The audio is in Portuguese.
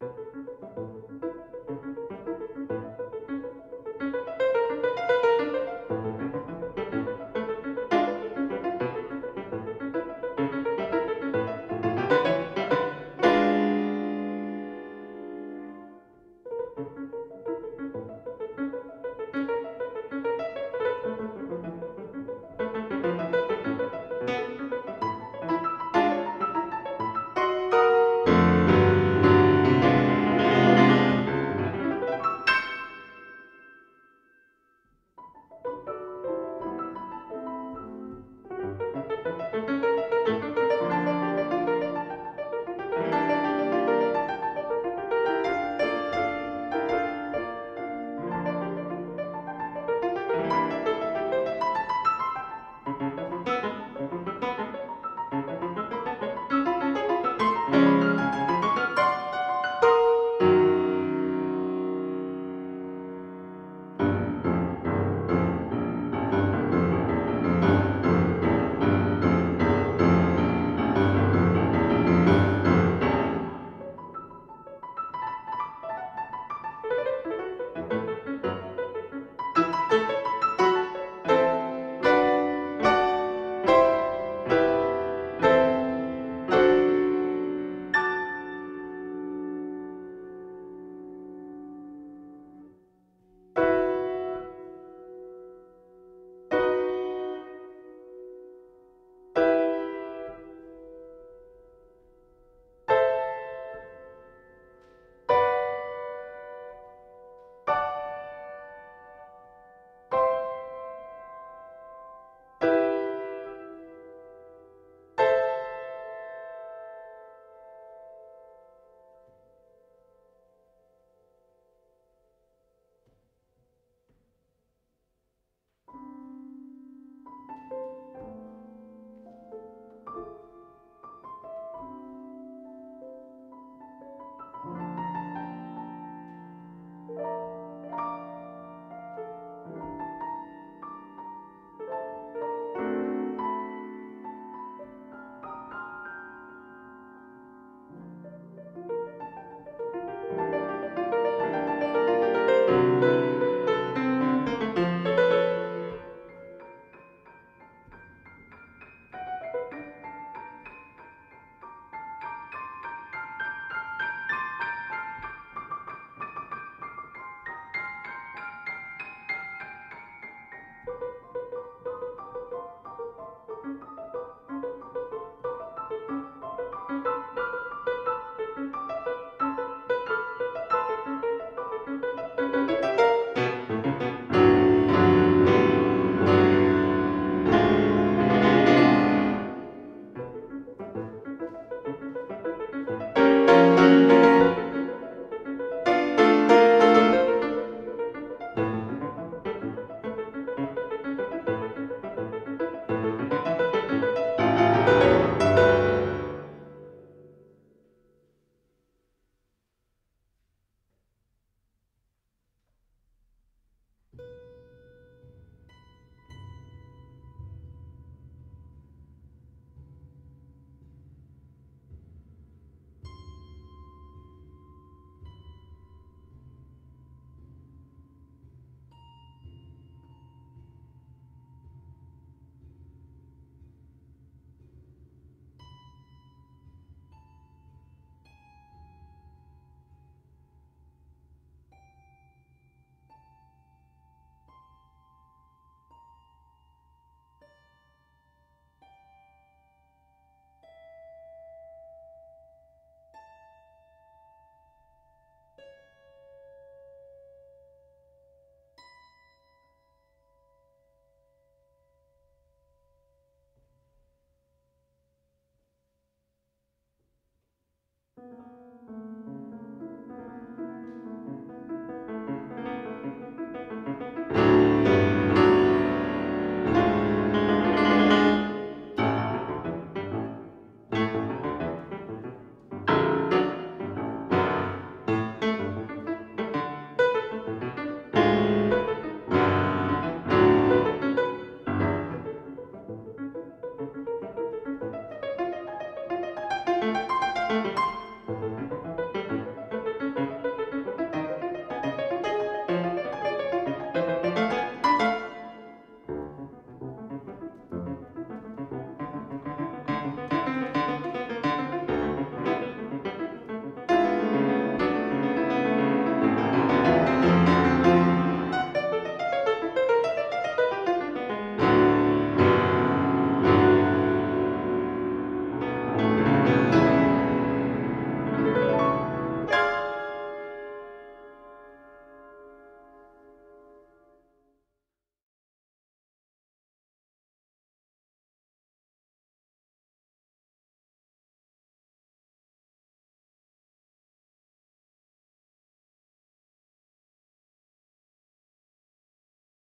Música